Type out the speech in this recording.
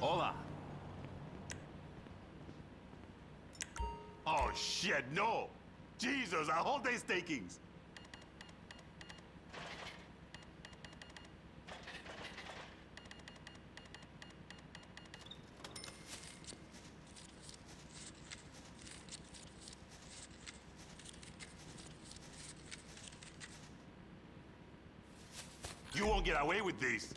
Hola. Oh, shit, no! Jesus, our whole day's takings! You won't get away with this.